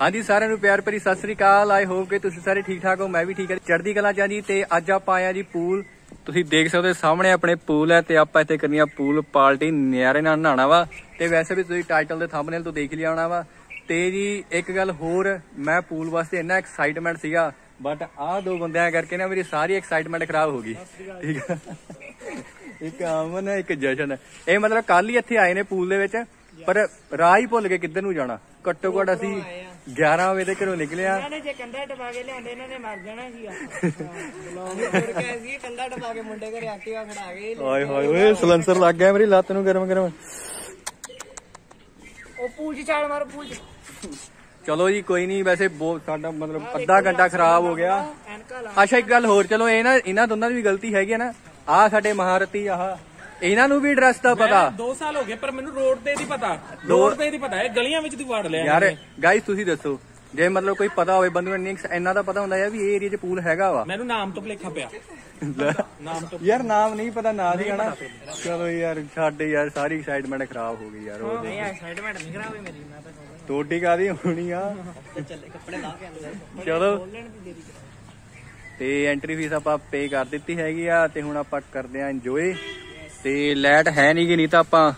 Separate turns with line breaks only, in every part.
ਹਾਂਜੀ, ਸਾਰਿਆਂ ਨੂੰ ਪਿਆਰ ਭਰੀ ਸਤਿ ਸ੍ਰੀ ਅਕਾਲ। ਆਈ ਹੋਪ ਕਿ ਤੁਸੀਂ ਸਾਰੇ ਠੀਕ ਠਾਕ ਹੋ। ਮੈਂ ਵੀ ਠੀਕ ਹਾਂ। ਚੜ੍ਹਦੀ ਕਲਾ ਚ ਜੀ, ਤੇ ਅੱਜ ਆਪਾਂ ਆਇਆ ਜੀ ਪੂਲ। ਤੁਸੀਂ ਦੇਖ ਸਕਦੇ ਹੋ, ਸਾਹਮਣੇ ਆਪਣੇ ਪੂਲ ਹੈ, ਤੇ ਆਪਾਂ ਇੱਥੇ ਕਰਨੀ ਆ ਪੂਲ ਪਾਰਟੀ ਨਿਆਰੇ ਨਾਲ ਨਹਾਣਾ ਵਾ। ਤੇ ਵੈਸੇ ਵੀ ਤੁਸੀਂ ਟਾਈਟਲ ਦੇ ਥੰਬਨੇਲ ਤੋਂ ਦੇਖ ਲਿਆ ਹੋਣਾ ਵਾ। ਤੇ ਜੀ ਇੱਕ ਗੱਲ ਹੋਰ ਮੈਂ ਪੂਲ ਵਾਸਤੇ ਇੰਨਾ ਐਕਸਾਈਟਮੈਂਟ ਸੀਗਾ ਬਟ ਆਹ ਦੋ ਬੰਦਿਆਂ ਕਰਕੇ ਨਾ ਮੇਰੀ ਸਾਰੀ ਐਕਸਾਈਟਮੈਂਟ ਖਰਾਬ ਹੋ ਗਈ। ਠੀਕ ਆ? ਇੱਕ ਅਮਨ ਹੈ ਇੱਕ ਜਸ਼ਨ। ਹੈ ਇਹ ਮਤਲਬ ਕੱਲ ਹੀ ਇੱਥੇ ਆਏ ਨੇ ਪੂਲ ਦੇ ਵਿੱਚ ਪਰ ਰਾਹ ਹੀ ਭੁੱਲ ਗਏ ਕਿੱਧਰ ਨੂੰ ਜਾਣਾ। ਘੱਟੋ ਘੱਟ ਅਸੀਂ 11 ਵਜੇ ਦੇ ਘਰੋਂ ਨਿਕਲੇ ਆ
ਇਹਨਾਂ ਨੇ ਜੇ ਕੰਧਾ ਟਪਾ ਕੇ ਲਿਆਉਂਦੇ ਇਹਨਾਂ ਨੇ ਮਰ ਜਾਣਾ ਸੀਗਾ। ਬਲੌਗ ਕੇ ਸੀ ਕੰਧਾ ਟਪਾ ਕੇ ਮੁੰਡੇ ਘਰੇ ਐਕਟਿਵਾ ਖੜਾ ਗਏ
ਓਏ ਹੋਏ ਓਏ ਸਲੈਂਸਰ ਲੱਗ ਗਿਆ ਮੇਰੀ ਲੱਤ ਨੂੰ ਗਰਮ ਗਰਮ
ਉਹ ਛਾਲ ਮਾਰੋ ਚ
ਚਲੋ ਜੀ ਕੋਈ ਨਹੀਂ ਵੈਸੇ ਬਹੁਤ ਸਾਡਾ ਮਤਲਬ ਅੱਧਾ ਘੰਟਾ ਖਰਾਬ ਹੋ ਗਿਆ। ਅੱਛਾ ਇੱਕ ਗੱਲ ਹੋਰ ਚਲੋ ਇਹ ਨਾ ਇਹਨਾਂ ਦੋਨਾਂ ਦੀ ਵੀ ਗਲਤੀ ਹੈਗੀ ਆ ਨਾ। ਆ ਸਾਡੇ ਮਹਾਰਤੀ ਆਹ। ਇਹਨਾਂ ਨੂੰ ਵੀ ਐਡਰੈਸ ਦਾ ਪਤਾ।
2 ਸਾਲ ਹੋ ਗਏ ਪਰ ਮੈਨੂੰ ਰੋਡ ਤੇ ਨਹੀਂ ਪਤਾ। ਰੋਡ ਤੇ ਨਹੀਂ ਪਤਾ ਇਹ ਗਲੀਆਂ ਵਿੱਚ ਦੀ ਵਾੜ ਲਿਆ
ਯਾਰ ਗਾਇਸ ਤੁਸੀਂ ਦੱਸੋ ਜੇ ਮਤਲਬ ਕੋਈ ਪਤਾ ਹੋਵੇ ਬੰਦੇ ਨੂੰ ਇੰਨੀ ਤਾਂ ਪਤਾ ਹੁੰਦਾ ਹੈ ਵੀ ਇਹ ਏਰੀਆ 'ਚ ਪੂਲ ਹੈਗਾ ਵਾ।
ਮੈਨੂੰ ਨਾਮ ਤੋਂ ਭੁਲੇਖਾ ਪਿਆ। ਨਾਮ ਤੋਂ
ਯਾਰ ਨਾਮ ਨਹੀਂ ਪਤਾ ਨਾ ਦੀ ਹਨਾ ਚਲੋ ਯਾਰ ਸਾਡੇ ਯਾਰ ਸਾਰੀ ਐਕਸਾਈਟਮੈਂਟ ਖਰਾਬ ਹੋ ਗਈ ਯਾਰ ਉਹ
ਨਹੀਂ ਐਕਸਾਈਟਮੈਂਟ ਨਹੀਂ ਖਰਾਬ ਹੋਈ ਮੇਰੀ ਮੈਂ ਤਾਂ
ਟੋਟੀ ਕਾਦੀ ਹੋਣੀ ਆ?
ਚੱਲੇ। ਕੱਪੜੇ ਲਾ ਕੇ
ਤੇ ਐਂਟਰੀ ਫੀਸ ਆਪਾਂ ਪੇ ਕਰ ਦਿੱਤੀ ਹੈਗੀ ਆ ਤੇ ਹੁਣ ਆਪਾਂ ਕਰਦੇ ਆ ਇੰਜੋਏ ਤੇ ਲਾਈਟ ਹੈ ਨਹੀਂ ਗੀ ਨਹੀਂ ਤਾਂ ਆਪਾਂ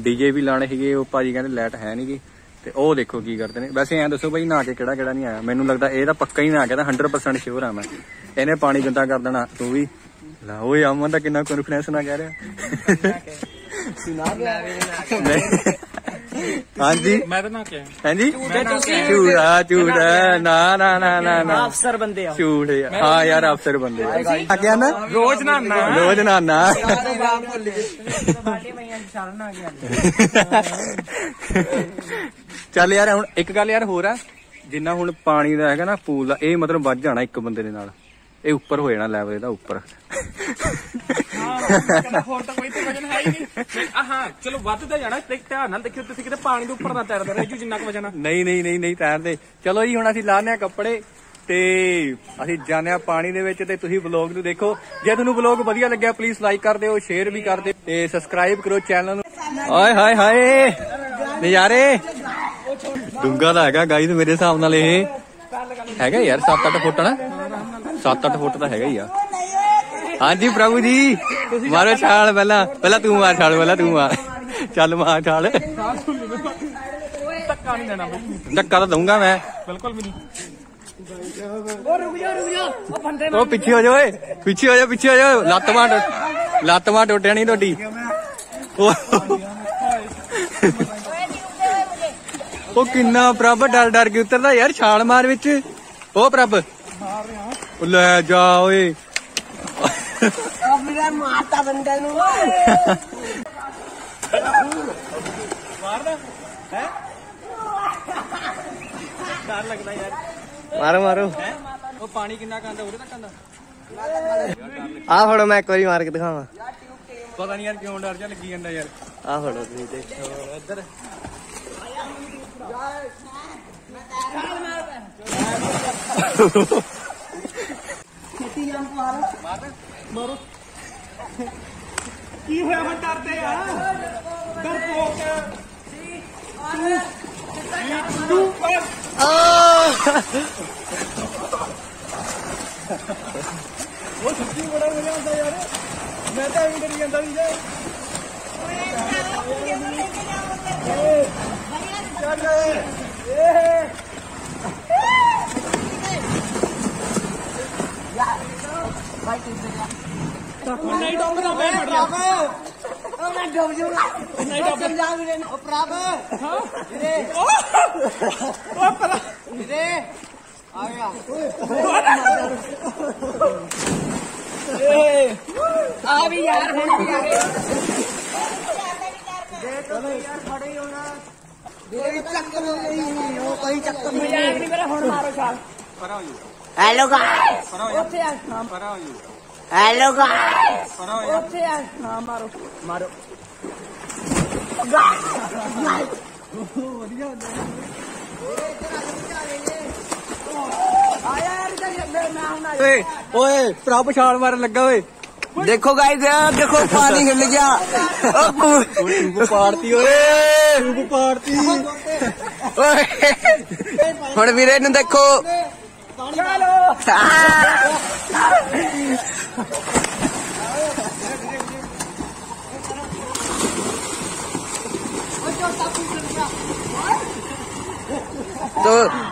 ਡੀਜੇ ਵੀ ਲਾਣੇ ਸੀਗੇ ਉਹ ਭਾਜੀ ਕਹਿੰਦੇ ਲਾਈਟ ਹੈ ਨਹੀਂ ਗੀ। ਤੇ ਉਹ ਦੇਖੋ ਕੀ ਕਰਦੇ ਨੇ। ਵੈਸੇ ਐਂ ਦੱਸੋ ਭਾਈ ਨਾ ਕੇ ਕਿਹੜਾ ਕਿਹੜਾ ਨਹੀਂ ਆਇਆ। ਮੈਨੂੰ ਲੱਗਦਾ ਇਹ ਤਾਂ ਪੱਕਾ ਹੀ ਨਾ ਕੇ ਤਾਂ 100% ਸ਼ੋਰ ਆ ਮੈਂ। ਇਹਨੇ ਪਾਣੀ ਗੰਦਾ ਕਰ ਦੇਣਾ ਤੂੰ ਵੀ। ਲਾ ਓਏ ਅਮਨ ਦਾ ਕਿੰਨਾ ਕੌਨਫੀਡੈਂਸ ਨਾਲ ਕਹਿ ਰਿਹਾ।
ਸੁਣਾ ਗਿਆ
ਨਹੀਂ। ਹਾਂਜੀ।
ਮੈਂ ਤਾਂ ਨਾ ਕਿਹਾ।
ਹਾਂਜੀ? ਝੂੜਾ ਝੂੜਾ ਨਾ ਨਾ ਨਾ ਨਾ ਨਾ
ਅਫਸਰ ਬੰਦੇ ਆ।
ਯਾਰ। ਹਾਂ ਯਾਰ ਅਫਸਰ ਬੰਦੇ ਆ। ਗਿਆ ਨਾ?
ਰੋਜ਼ ਨਾ ਨਾ।
ਰੋਜ਼ ਨਾ ਨਾ। ਚੱਲ ਯਾਰ ਹੁਣ ਇੱਕ ਗੱਲ ਯਾਰ ਹੋਰ ਆ। ਜਿੰਨਾ ਹੁਣ ਪਾਣੀ ਦਾ ਹੈਗਾ ਨਾ ਪੂਲ ਦਾ ਇਹ ਮਤਲਬ ਵੱਧ ਜਾਣਾ ਇੱਕ ਬੰਦੇ ਦੇ ਨਾਲ। ਇਹ ਉੱਪਰ ਹੋ ਜਾਣਾ ਲੈਵਲ ਇਹਦਾ ਉੱਪਰ।
ਕਹਿੰਦਾ ਹੋਰ ਤਾਂ ਕੋਈ ਨਹੀਂ ਆ ਚਲੋ ਵੱਧਦਾ ਜਾਣਾ, ਤੇ ਧਿਆਨ ਨਾਲ ਦੇਖਿਓ, ਤੁਸੀਂ ਕਿਤੇ ਪਾਣੀ ਦੇ ਉੱਪਰ ਨਾ ਤੈਰਦੇ ਰਹਿ ਜੂ ਜਿੰਨਾ ਕੁ ਵਜਨ
ਨਹੀਂ ਨਹੀਂ ਨਹੀਂ ਨਹੀਂ ਤੈਰਦੇ। ਚਲੋ ਜੀ, ਹੁਣ ਅਸੀਂ ਲਾਣੇ ਆ ਕੱਪੜੇ, ਤੇ ਅਸੀਂ ਜਾਂਦੇ ਆ ਪਾਣੀ ਦੇ ਵਿੱਚ, ਤੇ ਤੁਸੀਂ ਵਲੌਗ ਨੂੰ ਦੇਖੋ। ਜੇ ਤੁਹਾਨੂੰ ਵਲੌਗ ਵਧੀਆ ਲੱਗਿਆ ਪਲੀਜ਼ ਲਾਈਕ ਕਰ ਦਿਓ ਸ਼ੇਅਰ ਵੀ ਕਰ ਦਿਓ, ਤੇ ਸਬਸਕ੍ਰਾਈਬ ਕਰੋ ਚੈਨਲ ਨੂੰ। ਓਏ, ਹਾਏ ਹਾਏ! ਨਜ਼ਾਰੇ! ਡੂੰਗਾ ਦਾ ਹੈਗਾ ਗਾਈਜ਼ ਮੇਰੇ ਹਿਸਾਬ ਨਾਲ ਇਹ। ਹੈਗਾ ਯਾਰ 7-8 ਫੁੱਟ ਨਾ? 7-8 ਫੁੱਟ ਤਾਂ ਹੈਗਾ ਹੀ ਆ। ਹਾਂਜੀ ਪ੍ਰਭੂ ਜੀ ਮਾਰੋ ਛਾਲ ਪਹਿਲਾਂ। ਪਹਿਲਾਂ ਤੂੰ ਮਾਰ ਛਾਲ ਪਹਿਲਾਂ ਤੂੰ ਮਾਰ। ਚੱਲ ਮਾਰ ਛਾਲ।
ਧੱਕਾ ਨਹੀਂ ਦੇਣਾ
ਧੱਕਾ ਤਾਂ ਦਊਂਗਾ ਮੈਂ।
ਬਿਲਕੁਲ ਵੀ ਨਹੀਂ।
ਉਹ ਰੁਕ ਜਾ ਰੁਕ ਜਾ। ਉਹ ਬੰਦੇ
ਉਹ ਪਿੱਛੇ ਹੋ ਜਾ ਓਏ। ਪਿੱਛੇ ਹੋ ਜਾ ਪਿੱਛੇ ਹੋ ਜਾ। ਲੱਤ ਮਾਰ ਲੱਤ ਮਾਰ ਟੁੱਟਿਆ ਨਹੀਂ ਤੁਹਾਡੀ। ਉਹ- ਕਿੰਨਾ ਪ੍ਰਭ ਡਰ ਡਰ ਕੇ ਉਤਰਦਾ ਯਾਰ ਛਾਲ ਮਾਰ ਵਿੱਚ। ਉਹ ਪ੍ਰਭ। ਉਹ ਲੈ ਜਾ ਓਏ।
ਮੇਰਾ ਮਾਤਾ ਬੰਦੇ ਨੂੰ
ਮਾਰੋ ਮਾਰੋ
ਉਹ ਪਾਣੀ ਕਿੰਨਾ ਕਾਂਦਾ ਉਹਦੇ ਤੱਕ ਆਂਦਾ
ਆ ਫੜੋ ਮੈਂ ਇੱਕ ਵਾਰੀ ਮਾਰ ਕੇ ਦਿਖਾਵਾਂ
ਪਤਾ ਨਹੀਂ ਯਾਰ ਕਿਉਂ ਡਰ ਜਾ ਲੱਗੀ ਜਾਂਦਾ ਯਾਰ
ਆ ਫੜੋ ਤੁਸੀਂ ਦੇਖੋ
ਇੱਧਰ
मारो। की होया डरते हाँ? डर
तो वो सच्ची बड़ा मज़ा आता यार।
मैं तो एवं डर जाता
भी चल ए Right, नहीं डूबूँगा मैं मर जाऊँगा मैं डूब
जाऊँगा। नहीं
तो डूबूँगा हाँ? मेरे प्राभ। हाँ? रे ओ ओ परा रे आ गया। ए आ भी यार हम भी आ गए। देखो यार खड़े ही होना चक्कर हो गई हो कहीं चक्कर नहीं यार मेरा हुन
मारो छाल हेलो गाइस परा हो जाओ परा हो जाओ ਭਰਾ ਪਛਾਣ ਮਾਰਨ ਲੱਗਾ ਓਏ
ਦੇਖੋ ਗਾਇਸ ਦੇਖੋ ਪਾਣੀ ਹਿੱਲ ਗਿਆ ਓ ਪੂ-
ਟੂਬ ਪਾੜਤੀ ਓਏ ਟੂਬ ਪਾੜਤੀ
ਓਏ ਹੁਣ ਵੀਰੇ ਨੂੰ ਦੇਖੋ तो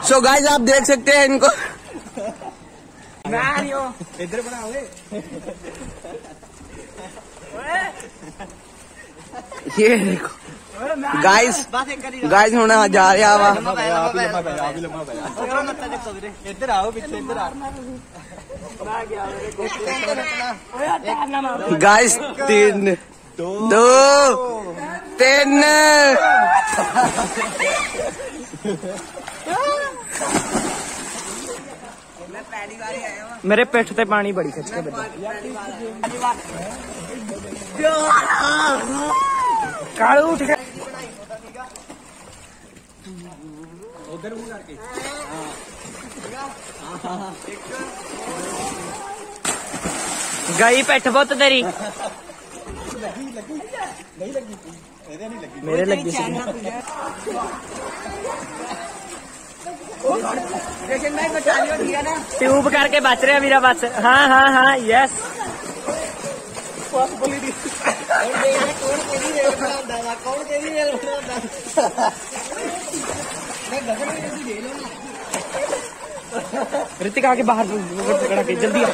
सो गाइस आप देख सकते हैं इनको।
इधर बना
ये देखो। गाइस गाइस ਹੁਣ ਜਾ ਰਿਹਾ ਵਾ
ਆਪ ਹੀ ਲੰਮਾ ਪੈ ਜਾ ਆਪ ਹੀ ਲੰਮਾ ਪੈ ਜਾ ਇੱਧਰ ਆਓ ਪਿੱਛੇ ਇੱਧਰ ਆ
गाइस तीन दो तीन
ਮੇਰੇ ਪਿੱਠ ਤੇ इधर मुँह करके गई पेट बहुत तेरी।
लगी लगी नहीं
लगी मेरे लगी मेरे लगी ट्यूब करके बच रहा मेरा बस। हाँ हाँ हाँ यस कौन कौन ऋतिक आके बाहर पकड़ा के जल्दी आ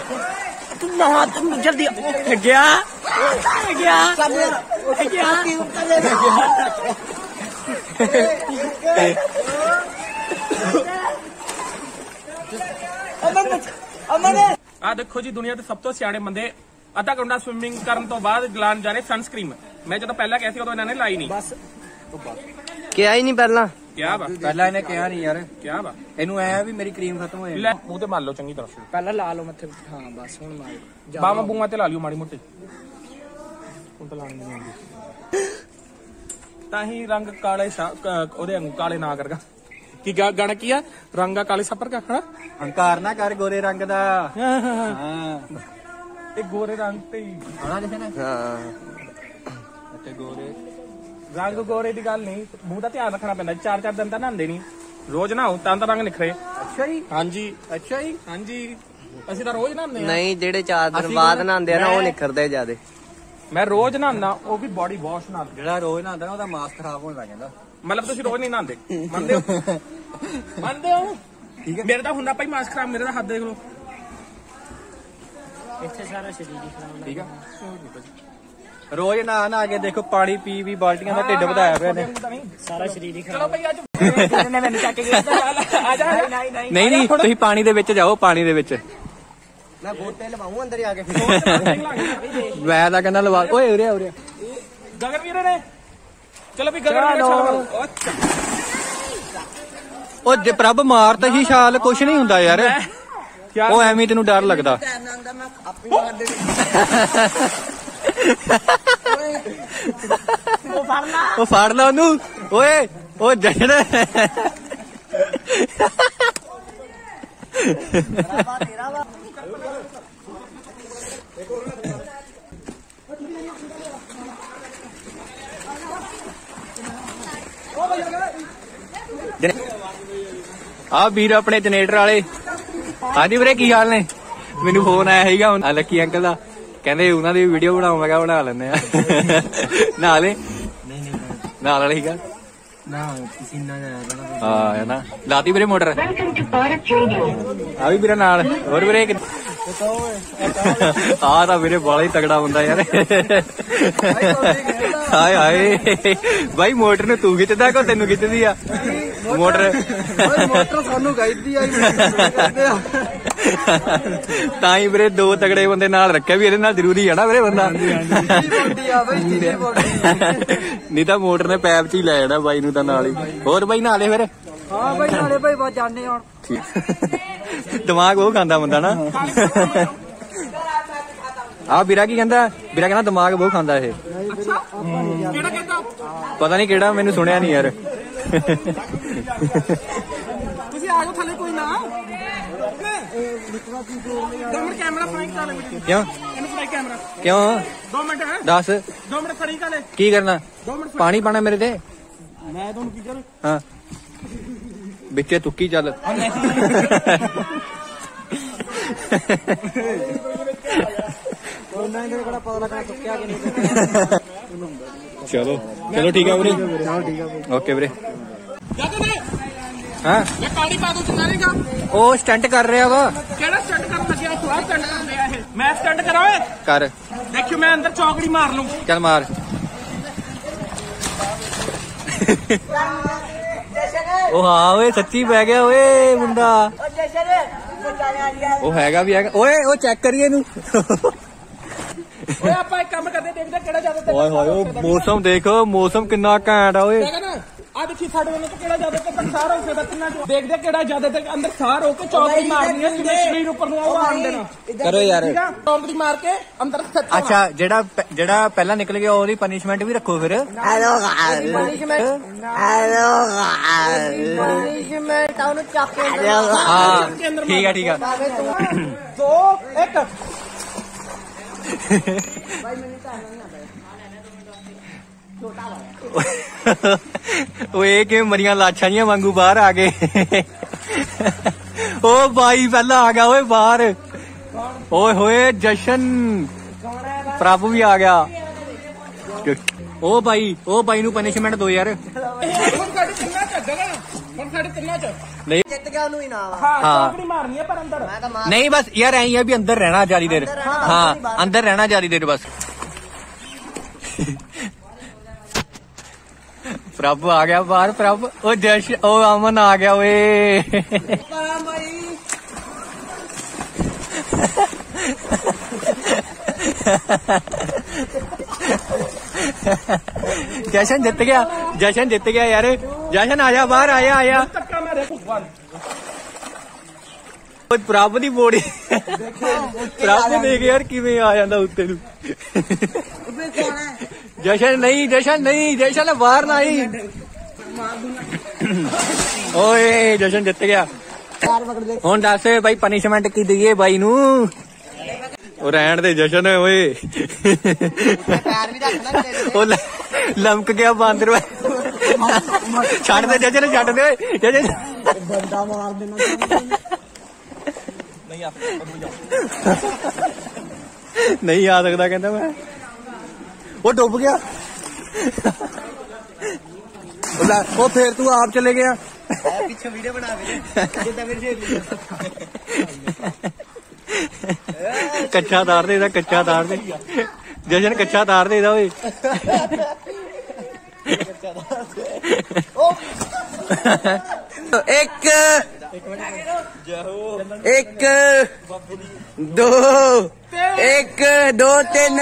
तू नहा तुम जल्दी आ गया गया गया
ਆ ਦੇਖੋ ਜੀ ਦੁਨੀਆ ਦੇ ਸਭ ਤੋਂ ਸਿਆਣੇ ਬੰਦੇ ਅੱਧਾ ਘੰਟਾ ਸਵਿਮਿੰਗ ਕਰਨ ਤੋਂ ਬਾਅਦ ਗਲਾਨ ਜਾਣੇ ਸਨਸਕ੍ਰੀਮ ਮੈਂ ਜਦੋਂ ਪਹਿਲਾਂ ਕਿਹਾ ਸੀ ਉਦੋਂ ਇਹਨਾਂ ਨੇ ਲਾਈ ਨਹੀਂ ਬਸ
ਕਿਹਾ ਹੀ ਨਹੀਂ ਪਹਿਲਾਂ
ਕਿਆ ਵਾ?
ਪਹਿਲਾਂ ਇਹਨੇ ਕਿਹਾ ਨਹੀਂ ਯਾਰ।
ਕਿਆ ਵਾ?
ਇਹਨੂੰ ਐ ਆ ਵੀ ਮੇਰੀ ਕਰੀਮ ਖਤਮ ਹੋ ਜਾਣੀ।
ਲੈ ਮੂੰਹ ਤੇ ਮਾਰ ਲਓ ਚੰਗੀ ਤਰ੍ਹਾਂ।
ਪਹਿਲਾਂ ਲਾ ਲਓ ਮੱਥੇ ਹਾਂ ਬਸ ਹੁਣ ਮਾਰ
ਬਾਵਾ ਬੂਆ ਤੇ ਲਾ ਲਿਓ ਮਾੜੀ ਮੋਟੀ। ਹੁਣ ਤਾਂ ਲਾਣੀ ਨਹੀਂ ਆਉਂਦੀ। ਤਾਂ ਹੀ ਰੰਗ ਕਾਲੇ ਉਹਦੇ ਵਾਂਗੂ ਕਾਲੇ ਨਾ ਕਰਗਾ ਕੀ ਗਾ- ਗਾਣਾ ਕੀ ਆ? ਰੰਗਾ ਕਾਲੇ ਸੱਪਰ ਕਾ ਖੜਾ
ਹੰਕਾਰ ਨਾ ਕਰ ਗੋਰੇ ਰੰਗ ਦਾ। ਹਾਂ।
ਇਹ ਗੋਰੇ ਰੰਗ ਤੇ ਹੀ।
ਆਣਾ ਜਿਵੇਂ ਨਾ?
ਹਾਂ।
ਤੇ ਗੋਰੇ।
ਰੰਗ ਗੋਰੇ ਦੀ ਗੱਲ ਨਹੀਂ ਮੂੰਹ ਦਾ ਧਿਆਨ ਰੱਖਣਾ ਪੈਂਦਾ ਚਾਰ ਚਾਰ ਦਿਨ ਤਾਂ ਨਹਾਉਂਦੇ ਨਹੀਂ। ਰੋਜ਼ ਨਹਾਓ ਤਾਂ ਤਾਂ ਰੰਗ ਨਿਖਰੇ।
ਅੱਛਾ ਜੀ।
ਹਾਂਜੀ।
ਅੱਛਾ ਜੀ।
ਹਾਂਜੀ। ਅਸੀਂ ਤਾਂ ਰੋਜ਼ ਨਹਾਉਂਦੇ ਆ
ਨਹੀਂ ਜਿਹੜੇ ਚਾਰ ਦਿਨ
ਅਸੀਂ
ਬਾਅਦ ਨਹਾਉਂਦੇ ਆ ਨਾ ਉਹ
ਮੈਂ-
ਨਿਖਰਦੇ ਜਿਆਦੇ।
ਮੈਂ ਰੋਜ਼ ਨਹਾਉਂਦਾ ਉਹ ਵੀ ਬਾਡੀ ਵਾਸ਼ ਨਾਲ।
ਜਿਹੜਾ ਰੋਜ਼ ਨਹਾਉਂਦਾ ਨਾ ਉਹਦਾ ਮਾਸ ਖਰਾਬ ਹੋਣ ਲੱਗ ਜਾਂਦਾ।
ਮਤਲਬ ਤੁਸੀਂ ਰੋਜ਼ ਨਹੀਂ ਨਹਾਉਂਦੇ? ਮੰਨਦੇ ਹੋ? ਮੰਨਦੇ ਹੋ?
ਠੀਕ ਹੈ।
ਮੇਰੇ ਤਾਂ ਹੁੰਦਾ ਭਾਈ ਮਾਸ ਖਰਾਬ ਮੇਰੇ ਤਾਂ ਹੱਥ ਦੇਖ ਲਓ।
ਇੱਥੇ ਸਾਰਾ ਸਰੀਰ ਹੀ ਖਰਾਬ
ਠੀਕ ਆ। ਰੋਜ਼ ਨਾ ਨਾ ਕੇ ਦੇਖੋ ਪਾਣੀ ਪੀ ਵੀ ਬਾਲਟੀਆਂ ਦਾ ਢਿੱਡ ਵਧਾਇਆ ਪਿਆ ਨੇ।
ਸਾਰਾ ਸਰੀਰ ਹੀ
ਚਲੋ ਭਾਈ ਅੱਜ
ਨੇ ਮੈਨੂੰ ਚੱਕ ਕੇ
ਆ ਜਾ।
ਨਹੀਂ ਨਹੀਂ
ਨਹੀਂ। ਨਹੀਂ ਤੁਸੀਂ ਪਾਣੀ ਦੇ ਵਿੱਚ ਜਾਓ ਪਾਣੀ ਦੇ ਵਿੱਚ।
ਮੈਂ ਗੋਤੇ ਲਵਾਉਂ ਅੰਦਰ ਆ ਕੇ
ਮੈਂ ਤਾਂ ਕਹਿੰਦਾ ਲਵਾ ਓਏ ਉਰੇ ਉਰੇ।
ਗਗਨ ਵੀਰੇ ਨੇ? ਚਲੋ ਵੀ ਗਗਨ ਵੀਰੇ ਛਾਲ।
ਉਹ ਜੇ ਪ੍ਰਭ ਮਾਰ ਤਾਂ ਹੀ ਛਾਲ ਕੁਛ ਨਹੀਂ ਹੁੰਦਾ ਯਾਰ। ਉਹ ਐਵੇਂ ਤੈਨੂੰ ਡਰ ਲੱਗਦਾ।
ਉਹ ਫੜ ਲਾ
ਉਹ ਫੜ ਲਾ ਉਹਨੂੰ ਓਏ ਉਹ ਜੜ ਆ ਵੀਰ ਆਪਣੇ ਜਨਰੇਟਰ ਵਾਲੇ ਹਾਂਜੀ ਵੀਰੇ ਕੀ ਹਾਲ ਨੇ ਮੈਨੂੰ ਫੋਨ ਆਇਆ ਸੀਗਾ ਹੁਣ ਆਹ ਲੱਕੀ ਅੰਕਲ ਦਾ ਕਹਿੰਦੇ ਉਹਨਾਂ ਦੀ ਵੀਡੀਓ ਬਣਾਓ ਮੈਂ ਕਿਹਾ ਬਣਾ ਲੈਂਦੇ ਆ ਨਾਲੇ ਨਹੀਂ ਨਹੀਂ ਨਾਲ ਵਾਲਾ ਸੀਗਾ
ਨਾ ਪਸੀਨਾ ਜਾਇਆ
ਹਾਂ ਹੈ ਨਾ। ਲਾਤੀ ਵੀਰੇ ਮੋਟਰ. ਆ ਵੀ ਵੀਰੇ ਨਾਲ। ਹੋਰ ਵੀਰੇ ਕਿ- ਆ ਤਾਂ ਵੀਰੇ ਬਾਲਾ ਹੀ ਤਗੜਾ ਹੁੰਦਾ ਯਾਰ। ਹਾਏ ਹਾਏ। ਬਾਈ ਮੋਟਰ ਨੂੰ ਤੂੰ ਖਿੱਚਦਾ ਕੋ ਤੈਨੂੰ ਖਿੱਚਦੀ ਆ? ਮੋਟਰ
ਮੋਟਰ ਸਾਨੂੰ ਗਾਈਦੀ ਆ।
ਤਾਂ ਹੀ ਵੀਰੇ ਦੋ ਤਗੜੇ ਬੰਦੇ ਨਾਲ ਰੱਖਿਆ ਵੀ ਇਹਦੇ ਨਾਲ ਜ਼ਰੂਰੀ ਆ ਨਾ ਵੀਰੇ ਬੰਦਾ। ਨਹੀਂ ਤਾਂ ਮੋਟਰ ਨੇ ਪੈਪ 'ਚ ਹੀ ਲੈ ਜਾਣਾ ਬਾਈ ਨੂੰ ਤਾਂ ਨਾਲ ਹੀ। ਹੋਰ ਬਾਈ ਨਾਲੇ ਫਿਰ?
ਹਾਂ ਬਈ ਨਾਲੇ ਬਈ ਬਸ ਜਾਣੇ ਹੁਣ।
ਦਿਮਾਗ ਉਹ ਖਾਂਦਾ ਬੰਦਾ ਨਾ। ਆ ਵੀਰਾ ਕੀ ਕਹਿੰਦਾ? ਵੀਰਾ ਕਹਿੰਦਾ ਦਿਮਾਗ ਬਹੁਤ ਖਾਂਦਾ ਇਹ।
ਕਿਹੜਾ ਕਹਿੰਦਾ
ਪਤਾ ਨਹੀਂ ਕਿਹੜਾ ਮੈਨੂੰ ਸੁਣਿਆ ਨਹੀਂ ਯਾਰ।
ਤੁਸੀਂ ਆ ਜਾਓ ਥੱਲੇ ਕੋਈ ਨਾ। ਦੋ ਮਿੰਟ ਕੈਮਰਾ ਫਰਾਈਂਗ ਕਰ ਲੈ ਮੈਨੂੰ
ਕਿਉਂ
ਇਹਨੂੰ ਫਰਾਈ ਕੈਮਰਾ
ਕਿਉਂ
ਦੋ ਮਿੰਟ ਹੈ
ਦੱਸ
ਦੋ ਮਿੰਟ ਖੜੀ ਕਰ ਲੈ
ਕੀ ਕਰਨਾ
ਦੋ ਮਿੰਟ
ਪਾਣੀ ਪਾਣਾ ਮੇਰੇ ਤੇ
ਮੈਂ ਤੁਹਾਨੂੰ ਕੀ ਕਰਾਂ
ਹਾਂ ਵਿੱਚੇ ਤੁੱਕੀ ਚੱਲ
ਉਹਨਾਂ ਇਹਦੇ ਕੋਲ ਪਤਾ ਲੱਗਣਾ ਚੁੱਕਿਆ ਕਿ ਨਹੀਂ
ਚਲੋ ਚਲੋ ਠੀਕ ਹੈ ਵੀਰੇ ਚਲੋ ਠੀਕ ਹੈ ਓਕੇ ਵੀਰੇ
ਜਦ ਨੇ
ਹਾਂ?
ਇਹ ਕਾਲੀ ਪਾ ਦੂੰ ਚੰਗਾਰੇਗਾ
ਉਹ ਸਟੰਟ ਕਰ ਰਿਹਾ ਵਾ।
ਕਿਹੜਾ ਸਟੰਟ ਕਰਨ ਲੱਗਿਆ ਤੂੰ ਆ ਸਟੰਟ ਕਰ ਲਿਆ ਇਹ। ਮੈਂ ਸਟੰਟ ਕਰਾਂ ਓਏ?
ਕਰ।
ਦੇਖਿਓ ਮੈਂ ਅੰਦਰ ਚੌਕੜੀ ਮਾਰ ਲੂੰ
ਚੱਲ ਮਾਰ। ਉਹ ਹਾਂ ਓਏ ਸੱਚੀ ਪੈ ਗਿਆ ਓਏ ਮੁੰਡਾ।
ਉਹ
ਹੈਗਾ ਵੀ ਹੈਗਾ। ਓਏ ਉਹ ਚੈੱਕ ਕਰੀਏ ਇਹਨੂੰ।
ਓਏ ਆਪਾਂ ਇੱਕ ਕੰਮ ਕਰਦੇ ਦੇਖਦੇ ਕਿਹੜਾ ਜ਼ਿਆਦਾ ਤੇ
ਓਏ ਹੋਏ ਉਹ ਮੌਸਮ ਦੇਖੋ ਮੌਸਮ ਕਿੰਨਾ ਘੈਂਟ ਆ ਓਏ।
ਆ ਦੇਖੀ ਸਾਡੇ ਵੱਲੋਂ ਤਾਂ ਕਿਹੜਾ ਜ਼ਿਆਦਾ ਤੇ ਸਾਰ ਹੋ ਸਕਦਾ ਕਿੰਨਾ ਚੋ- ਦੇਖਦੇ ਕਿਹੜਾ ਜ਼ਿਆਦਾ ਤੇ ਅੰਦਰ ਸਾਰ ਹੋ ਕੇ ਚੌਕੜੀ ਮਾਰਨੀ ਹੈ ਕਿਵੇਂ ਸਰੀਰ ਉੱਪਰ ਨੂੰ ਆਉ ਆਣ ਦੇਣਾ
ਕਰੋ ਯਾਰ
ਠੀਕ ਆ ਚੌਕੜੀ ਮਾਰ ਕੇ ਅੰਦਰ ਸੱਟ
ਅੱਛਾ ਜਿਹੜਾ ਪ- ਜਿਹੜਾ ਪਹਿਲਾਂ ਨਿਕਲ ਗਿਆ ਉਹਦੀ ਪਨਿਸ਼ਮੈਂਟ ਵੀ ਰੱਖੋ ਫਿਰ
hello guys hello guys punishment ਉਹਨੂੰ ਚੱਕ ਕੇ ਹੈਲੋ
ਹਾਂ ਠੀਕ ਆ ਠੀਕ ਆ
ਦੋ ਇੱਕ
ਓਏ ਕਿ ਮਰੀਆਂ ਲਾਛਾਂ ਜੀਆਂ ਵਾਂਗੂ ਬਾਹਰ ਆ मरिया लाशा
जी वांगू बाहर आ गए ओ भाई पहला आ
गया
ओए बाहर ओए होए जशन
प्रभु
भी
आ गया ओ भाई ओ
भाई पनिशमेंट दो
यार नहीं नहीं बस यार आई अभी अंदर रहना ज़्यादा देर हाँ अंदर रहना ज़्यादा देर बस ਪ੍ਰਭ ਆ ਗਿਆ ਬਾਹਰ ਪ੍ਰਭ ਉਹ ਜਸ਼ ਉਹ ਅਮਨ ਆ ਗਿਆ ਓਏ ਜਸ਼ਨ ਜਿੱਤ ਗਿਆ ਜਸ਼ਨ ਜਿੱਤ ਗਿਆ ਯਾਰ ਜਸ਼ਨ ਆ ਜਾ ਬਾਹਰ ਆਇਆ ਓਏ ਪ੍ਰਭ ਦੀ ਬੋੜੀ ਪ੍ਰਭ ਦੇਖ ਯਾਰ ਕਿਵੇਂ ਆ ਜਾਂਦਾ ਉੱਤੇ ਨੂੰ। ਜਸ਼ਨ ਨਹੀਂ ਜਸ਼ਨ ਨਹੀਂ, ਜਸ਼ਨ ਬਾਹਰ ਨਾ ਆਈ। ਓਏ, ਜਸ਼ਨ ਜਿੱਤ ਗਿਆ। ਹੁਣ ਦੱਸ ਬਾਈ ਪਨਿਸ਼ਮੈਂਟ ਕੀ ਦਈਏ ਬਾਈ ਨੂੰ? ਉਹ ਰਹਿਣ ਦੇ ਜਸ਼ਨ, ਓਏ। ਉਹ ਲਮਕ ਗਿਆ ਬਾਂਦਰ ਓਏ ਛੱਡ ਦੇ ਜਸ਼ਨ, ਛੱਡ ਦੇ ਓਏ, ਜਸ਼ਨ।
ਬੰਦਾ ਮਾਰ ਦੇਣਾ
ਨਹੀਂ ਆ ਸਕਦਾ ਕਹਿੰਦਾ ਮੈਂ। ਉਹ ਡੁੱਬ ਗਿਆ। ਉਹ ਫੇਰ ਤੂੰ ਆਪ ਚਲੇ ਗਿਆ।
ਪਿੱਛੇ ਵੀਡੀਓ ਬਣਾ ਵੀਰੇ। ਜਿੱਦਾਂ ਵੀਰੇ
ਕੱਚਾ ਤਾਰ ਦੇ ਇਹਦਾ ਕੱਚਾ ਤਾਰ ਦੇ। ਜਸ਼ਨ ਕੱਚਾ ਤਾਰ ਦੇ ਇਹਦਾ ਓਏ।
ਇੱਕ एक दो एक
दो तीन।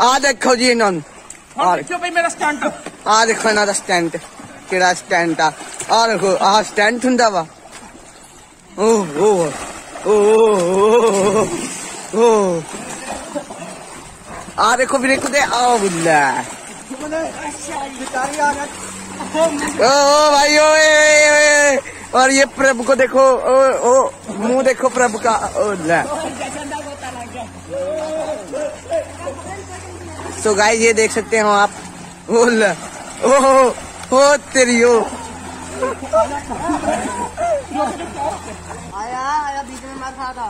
आ देखो जी
इन्होंने। और आ देखो इन्हों स्टैंड केड़ा स्टैंड आ? आ देखो आ स्टैंड होंगे वा। ओ ओह ओह ओह आ देखो फिर कुछ आओ बुल्ला ओ भाई ओए। और ये प्रभु को देखो ओ ओ मुँह देखो प्रभु का ओ तो सो गाइस ये देख सकते हो आप ओ ले। ओ ओ तेरी ओ।
आया आया बीच में मार खा था।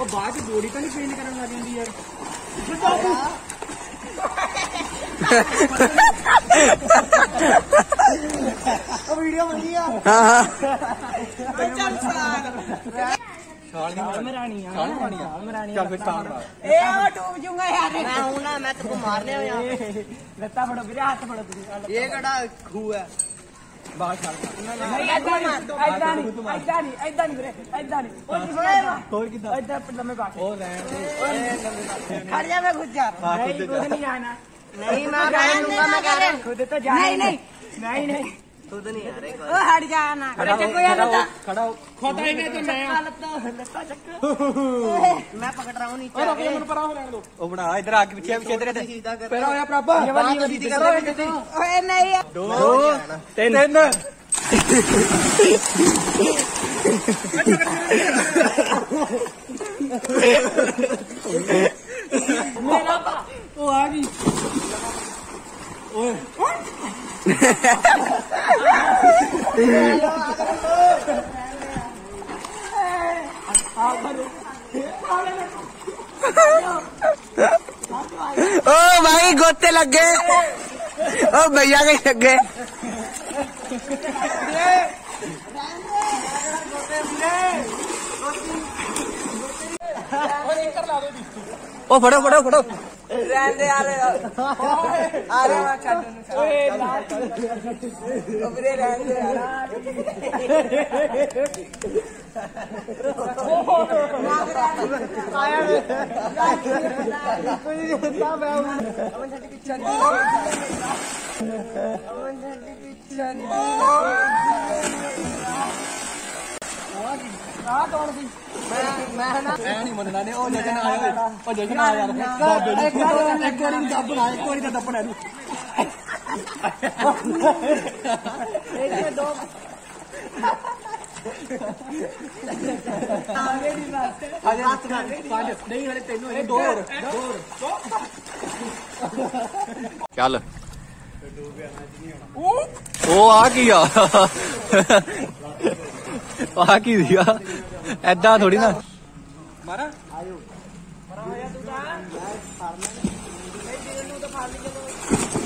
ओ बात गोड़ी का तो नहीं पेंट करने लगी यार। ਜਾਂਦੀ ਯਾਰ
ਉਹ ਵੀਡੀਓ ਬਣੀ ਆ
हाँ हाँ
ਚੱਲ ਫਿਰ ਤਾਰ ਮਾਰ
ਇਹ ਆ ਡੂਬ ਜੂਗਾ ਯਾਰ ਮੈਂ ਹੁਣ ਨਾ ਮੈਂ ਤੈਨੂੰ ਮਾਰਨੇ ਆ
ਲੱਤਾਂ ਫੜੋ ਵੀਰੇ ਹੱਥ ਫੜੋ ਤੁਸੀਂ
ਇਹ ਕਿਹੜਾ ਖੂ ਹੈ
ਨਹੀਂ ਐਦਾਂ ਨਹੀਂ ਐਦਾਂ ਨਹੀਂ ਐਦਾਂ ਨਹੀਂ ਐਦਾਂ ਨਹੀਂ ਵੀਰੇ ਐਦਾਂ ਨਹੀਂ ਉਹ ਕਿੱਦਾਂ ਹੋਰ ਕਿੱਦਾਂ ਐਦਾਂ ਲੰਮੇ ਪਾ ਕੇ ਉਹ
ਖੜ ਜਾ ਮੈਂ ਖੁਦ ਜਾ
ਨਹੀਂ ਕੁਝ ਨਹੀਂ ਆਣਾ
नहीं मैं पहन लूँगा
मैं कह रहा
खुद तो
जा नहीं
नहीं। नहीं नहीं। खुद
आ हट जाना अरे चक्को यार लता। खड़ा
हो। खोता ही नहीं तो मैं पकड़
रहा हूँ नीचे इधर आके पीछे दो तीन।
तीन। अच्छा, मेरा वो आ गई ओ भाई
गोते लग गए। ओ भैया के लग गए।
ओ फड़ो फड़ो
फड़ो ਰਹਿਣ
ਦੇ ਯਾਰ
ਓਏ ਆ
ਰਿਹਾ ਮੈਂ ਛੱਡ ਨੂੰ ਛੱਡ ਓਏ ਲਾਟ ਵੀਰੇ
ਰਹਿਣ ਦੇ ਯਾਰ ਆਇਆ
ਵੇ ਕੋਈ ਨਹੀਂ ਹੁੰਦਾ ਮੈਂ ਅਮਨ ਛੱਡ ਕੇ ਛੱਡ ਅਮਨ ਛੱਡ
ਕੇ ਛੱਡ ਮੰਨਣਾ ਨੇ ਉਹ ਜਸ਼ਨ ਆਇਆ ਉਹ ਜਸ਼ਨ ਆ ਯਾਰ ਬਾਬੇ ਇੱਕ ਵਾਰੀ ਇੱਕ ਵਾਰੀ ਦੱਬਣਾ ਇੱਕ ਵਾਰੀ ਤਾਂ ਦੱਬਣਾ ਇਹਨੂੰ ਅਜੇ ਪੰਜ ਨਹੀਂ ਹਲੇ ਤੈਨੂੰ ਇਹ ਦੋ ਹੋਰ ਦੋ ਹੋਰ ਚੱਲ। ਉਹ ਆ ਕੀ ਆ। ਆ ਕੀ ਸੀਗਾ ਐਦਾਂ ਥੋੜੀ ਨਾ
ਮਾਰਾ
ਆਇਓ ਮਾਰਾ ਆਇਆ ਤੂੰ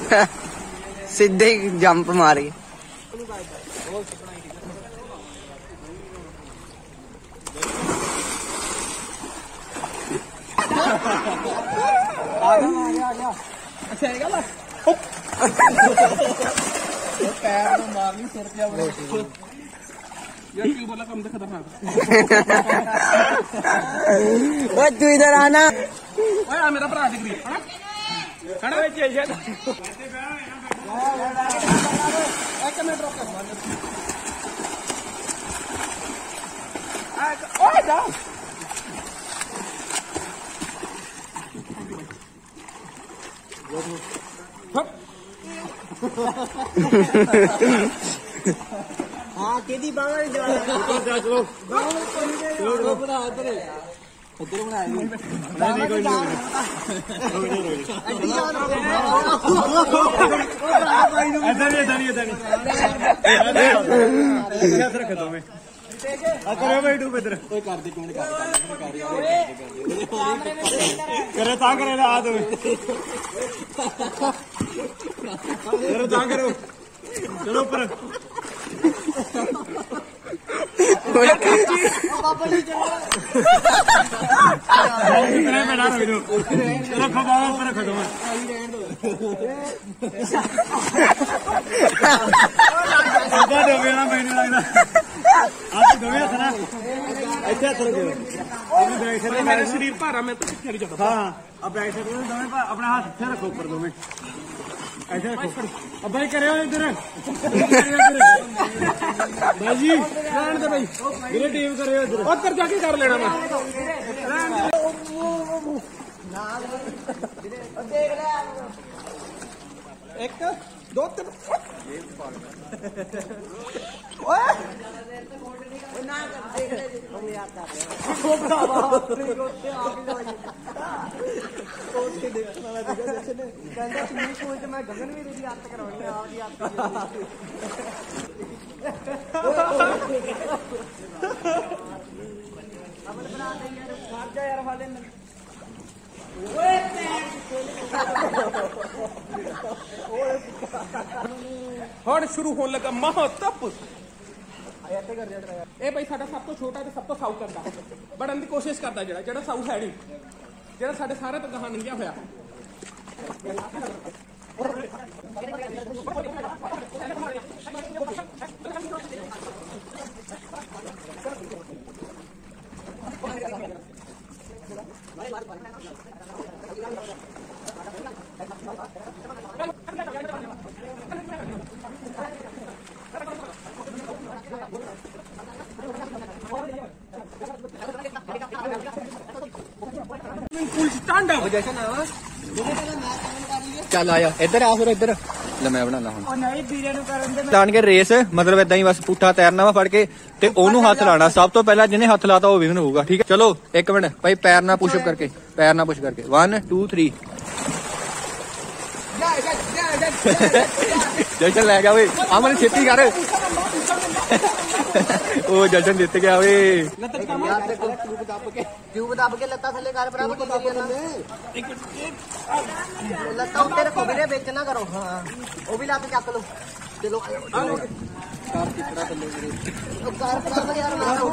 ਤਾਂ ਸਿੱਧੇ ਹੀ ਜੰਪ ਮਾਰੀ
ਆ ਗਿਆ ਆ ਗਿਆ
ਅੱਛਾ ਹੈਗਾ ਬਸ ਉਹ
ਪੈਰ ਨੂੰ ਮਾਰਨੀ ਸਿਰ ਤੇ ਆਪਣੇ
ओए तू इधर आना। ओए मेरा
भरा डिग्री खड़ा है
चल चल एक मिनट रुक ओए जाओ हट ਹਾਂ ਕਿਹਦੀ ਬਾਹਰ ਨਹੀਂ ਜਾਣਾ ਦੱਸ ਲੋ
ਬਾਹਰ ਬਣਾ ਤੇਰੇ
ਉੱਧਰ ਬਣਾ ਲਈ ਨਹੀਂ ਕੋਈ ਨਹੀਂ। ਐਦਾਂ ਨਹੀਂ ਐਦਾਂ
ਨਹੀਂ ਐਦਾਂ ਨਹੀਂ ਇੱਥੇ ਰੱਖ ਦੋ ਮੈਂ ਆ ਕਰਿਓ ਬਈ ਡੂਬ ਇਧਰ। ਕੋਈ ਕਰ ਦੇ ਕਮੈਂਟ ਕਰ ਕਰੇ ਤਾਂ ਕਰੇ ਆ ਦੋ ਕਰੋ ਤਾਂ ਕਰੋ। ਚਲੋ ਉੱਪਰ। रखो बाबा पर रखो बाबा डोबे शरीर भारा मैं हाँ, तो हाथ रखो ऊपर दो अब भाई करे इधर। भाई जी रहने दे भाई। मेरे टीम करे इधर।
और कर जाके कर लेना मैं। एक दो तीन। ना कर देख ले। ਵਾਲਾ ਸੀਗਾ ਜਸ਼ਨ ਨੇ ਕਹਿੰਦਾ ਸਵੀਮਿੰਗ ਪੂਲ 'ਚ ਮੈਂ ਗਗਨ ਵੀਰ ਦੀ ਹੱਥ ਕਰਾਉਣੀ ਆ ਆਪਦੀ ਹੱਥ ਅਮਨ ਬਣਾ ਦੇ ਯਾਰ ਫੜ ਜਾ ਯਾਰ ਵਾਲੇ ਨੂੰ ਓਏ
ਹੁਣ ਸ਼ੁਰੂ ਹੋਣ ਲੱਗਾ ਮਹੱਤਵ ਇਹ ਭਾਈ ਸਾਡਾ ਸਭ ਤੋਂ ਛੋਟਾ ਤੇ ਸਭ ਤੋਂ ਸਾਊ ਕਰਦਾ। ਬੜਨ ਦੀ ਕੋਸ਼ਿਸ਼ ਕਰਦਾ ਜਿਹੜਾ ਜਿਹੜਾ ਸਾਊ ਹੈ ਨਹੀਂ। ਜਿਹੜਾ ਸਾਡੇ ਸਾਰੇ ਤੋਂ ਗਾਹਾਂ ਨੰਗਿਆ ਹੋਇਆ।
你们工资涨了不？家乡啊？ਚੱਲ ਆਇਆ। ਇੱਧਰ ਆ ਫਿਰ ਇੱਧਰ। ਲੈ ਮੈਂ ਬਣਾਣਾ ਹੁਣ।
ਉਹ ਨਹੀਂ ਵੀਰੇ ਨੂੰ ਕਰਨ ਦੇ
ਤਾਣ ਕੇ ਰੇਸ ਮਤਲਬ ਇਦਾਂ ਹੀ ਬਸ ਪੁੱਠਾ ਤੈਰਨਾ ਵਾ ਫੜ ਕੇ ਤੇ ਉਹਨੂੰ ਹੱਥ ਲਾਣਾ ਸਭ ਤੋਂ ਪਹਿਲਾਂ ਜਿਹਨੇ ਹੱਥ ਲਾਤਾ ਉਹ ਵਿਨ ਹੋਊਗਾ ਠੀਕ ਹੈ? ਚਲੋ ਇੱਕ ਮਿੰਟ। ਭਾਈ ਪੈਰ ਨਾਲ ਪੁਸ਼ਅਪ ਕਰਕੇ ਪੈਰ ਨਾਲ ਪੁਸ਼ ਕਰਕੇ। 1 2 3 ਜਸ਼ਨ ਲੈ ਗਿਆ ਓਏ। ਅਮਨ ਛੇਤੀ ਕਰ। ਉਹ ਜਸ਼ਨ ਜਿੱਤ ਗਿਆ ਓਏ
ਟਿਊਬ ਦੱਬ ਕੇ ਲੱਤਾਂ ਥੱਲੇ ਕਰ ਭਰਾ ਕੀ ਕਰੀ ਜਾਂਦਾ ਲੱਤਾਂ ਉੱਤੇ ਰੱਖੋ ਵੀਰੇ ਵਿੱਚ ਨਾ ਕਰੋ ਹਾਂ ਉਹ ਵੀ ਲੱਤ ਚੱਕ ਲਓ ਚਲੋ ਆਇਓ ਉਹ ਕਰ ਭਰਾ ਯਾਰ ਮਾਰੋ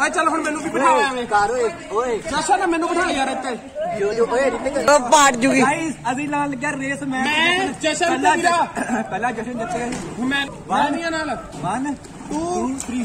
ਓਏ ਚੱਲ ਹੁਣ ਮੈਨੂੰ ਵੀ ਬਿਠਾ। ਐਵੇਂ
ਕਰ ਓਏ ਓਏ।
ਜਸ਼ਨ ਮੈਨੂੰ ਬਿਠਾ ਯਾਰ ਇੱਥੇ।
ਜੋ ਜੋ ਓਏ ਰਿਤਿਕ ਪਾਟ ਜੂਗੀ।
ਗਾਇਸ ਅਸੀਂ ਲਾਣ ਲੱਗਿਆ ਰੇਸ ਮੈਂ
ਮੈਂ ਜਸ਼ਨ ਵੀਰਾ
ਪਹਿਲਾਂ ਜਸ਼ਨ ਜਿੱਤ। ਗਿਆ
ਮੈਂ ਮੈਂ ਨਹੀਂ ਆ ਨਾਲ
1 2 3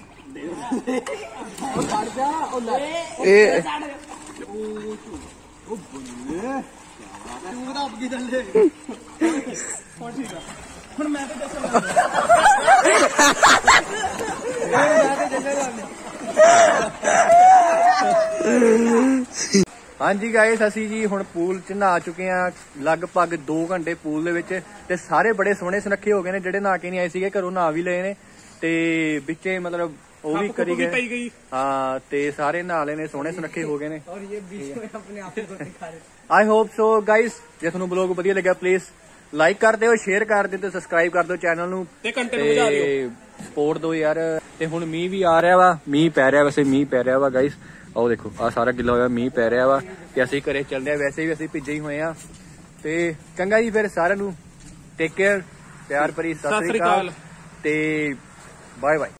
ਬਸ
ਇਹ
ਹਾਂਜੀ ਗਾਇਸ ਅਸੀਂ ਜੀ ਹੁਣ ਪੂਲ ਚ ਨਹਾ ਚੁੱਕੇ ਆ ਲਗਭਗ 2 ਘੰਟੇ ਪੂਲ ਦੇ ਵਿੱਚ ਤੇ ਸਾਰੇ ਬੜੇ ਸੋਹਣੇ ਸੁਨੱਖੇ ਹੋ ਗਏ ਨੇ, ਜਿਹੜੇ ਨਹਾ ਕੇ ਨਹੀਂ ਆਏ ਸੀਗੇ, ਘਰੋਂ ਨਹਾ ਵੀ ਲਏ ਨੇ ਤੇ ਵਿੱਚੇ ਮਤਲਬ ਉਹ ਵੀ ਕਰੀ ਗਏ। ਹਾਂ ਤੇ ਸਾਰੇ ਨਾਲੇ ਨੇ ਸੋਹਣੇ ਸੁਨੱਖੇ ਹੋ ਗਏ ਨੇ।
ਔਰ ਇਹ ਵੀਡੀਓ ਆਪਣੇ ਆਪ ਨੂੰ ਦਿਖਾ ਰਹੇ
ਆਈ ਹੋਪ ਸੋ ਗਾਇਸ ਜੇ ਤੁਹਾਨੂੰ ਬਲੌਗ ਵਧੀਆ ਲੱਗਿਆ ਪਲੀਜ਼ ਲਾਈਕ ਕਰ ਦਿਓ ਸ਼ੇਅਰ ਕਰ ਦਿਓ ਤੇ ਸਬਸਕ੍ਰਾਈਬ ਕਰ ਦਿਓ ਚੈਨਲ ਨੂੰ।
ਤੇ ਘੰਟੇ ਨੂੰ ਵਜਾ ਦਿਓ
ਸਪੋਰਟ ਦਿਓ ਯਾਰ। ਤੇ ਹੁਣ ਮੀਂਹ ਵੀ ਆ ਰਿਹਾ ਵਾ। ਮੀ ਪੈ ਰਿਹਾ ਵੈਸੇ ਮੀਂਹ ਪੈ ਰਿਹਾ ਵਾ ਗਾਇਸ ਆਓ ਦੇਖੋ ਆ ਸਾਰਾ ਗਿੱਲਾ ਹੋਇਆ ਮੀਂਹ ਪੈ ਰਿਹਾ ਵਾ। ਤੇ ਅਸੀਂ ਘਰੇ ਚੱਲਦੇ ਆ ਵੈਸੇ ਵੀ ਅਸੀਂ ਭਿੱਜੇ ਹੀ ਹੋਏ ਆ ਤੇ ਚੰਗਾ ਜੀ ਫਿਰ ਸਾਰਿਆਂ ਨੂੰ। ਟੇਕ ਕੇਅਰ ਪਿਆਰ ਭਰੀ ਸਤਿ ਸ੍ਰੀ
ਅਕਾਲ।
ਤੇ ਬਾਏ ਬਾਏ